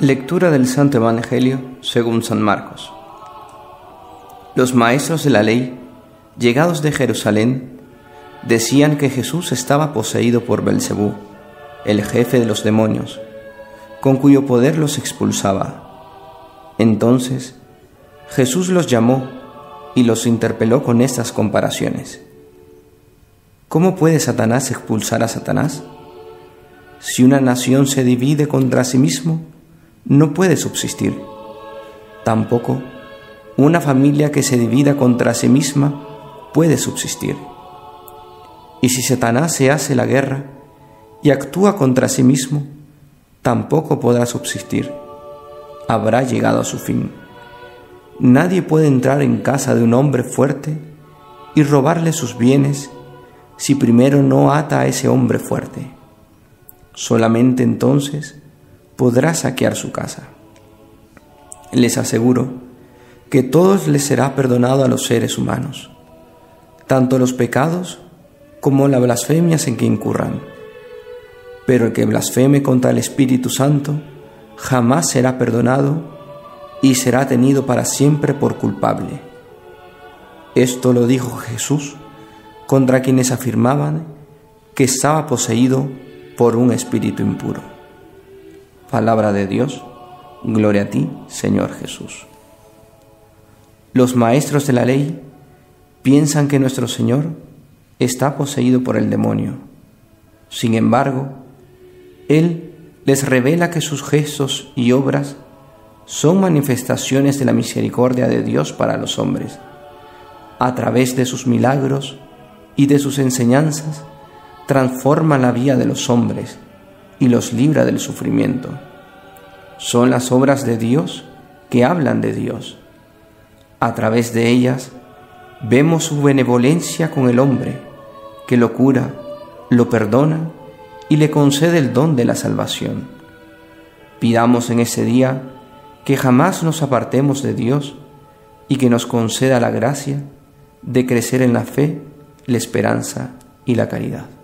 Lectura del Santo Evangelio según San Marcos. Los maestros de la ley, llegados de Jerusalén, decían que Jesús estaba poseído por Belcebú, el jefe de los demonios, con cuyo poder los expulsaba. Entonces Jesús los llamó y los interpeló con estas comparaciones. ¿Cómo puede Satanás expulsar a Satanás? Si una nación se divide contra sí mismo, no puede subsistir. Tampoco una familia que se divida contra sí misma puede subsistir. Y si Satanás se hace la guerra y actúa contra sí mismo, tampoco podrá subsistir. Habrá llegado a su fin. Nadie puede entrar en casa de un hombre fuerte y robarle sus bienes si primero no ata a ese hombre fuerte. Solamente entonces podrá saquear su casa. Les aseguro que todos les será perdonado a los seres humanos, tanto los pecados como las blasfemias en que incurran. Pero el que blasfeme contra el Espíritu Santo jamás será perdonado y será tenido para siempre por culpable. Esto lo dijo Jesús contra quienes afirmaban que estaba poseído por un espíritu impuro. Palabra de Dios, gloria a ti, Señor Jesús. Los maestros de la ley piensan que nuestro Señor está poseído por el demonio. Sin embargo, Él les revela que sus gestos y obras son manifestaciones de la misericordia de Dios para los hombres. A través de sus milagros y de sus enseñanzas, transforma la vida de los hombres y los libra del sufrimiento. Son las obras de Dios que hablan de Dios. A través de ellas vemos su benevolencia con el hombre, que lo cura, lo perdona y le concede el don de la salvación. Pidamos en ese día que jamás nos apartemos de Dios y que nos conceda la gracia de crecer en la fe, la esperanza y la caridad.